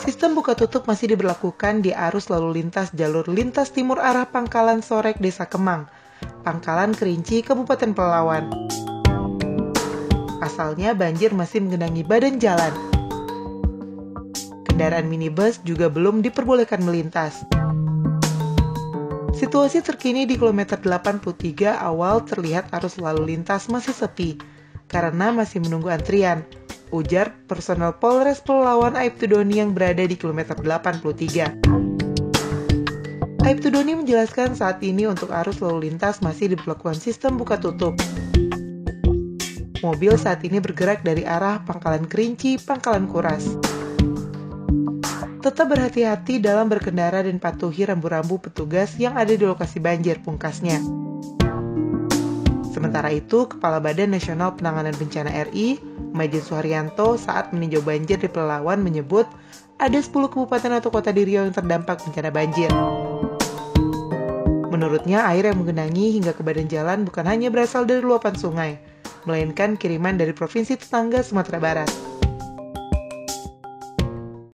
Sistem buka tutup masih diberlakukan di arus lalu lintas jalur lintas timur arah Pangkalan Sorek, Desa Kemang, Pangkalan Kerinci, Kabupaten Pelawan. Asalnya banjir masih menggenangi badan jalan. Kendaraan minibus juga belum diperbolehkan melintas. Situasi terkini di kilometer 83 awal terlihat arus lalu lintas masih sepi karena masih menunggu antrian ujar personel Polres Pelawan Aibtu Doni yang berada di kilometer 83. Aibtu Doni menjelaskan saat ini untuk arus lalu lintas masih diberlakukan sistem buka tutup. Mobil saat ini bergerak dari arah Pangkalan Kerinci, Pangkalan Kuras. Tetap berhati-hati dalam berkendara dan patuhi rambu-rambu petugas yang ada di lokasi banjir pungkasnya. Sementara itu, Kepala Badan Nasional Penanganan Bencana RI, Majid Suharyanto saat meninjau banjir di Pelawan menyebut ada 10 kabupaten atau kota di Riau yang terdampak bencana banjir. Menurutnya, air yang menggenangi hingga ke badan jalan bukan hanya berasal dari luapan sungai, melainkan kiriman dari provinsi tetangga Sumatera Barat.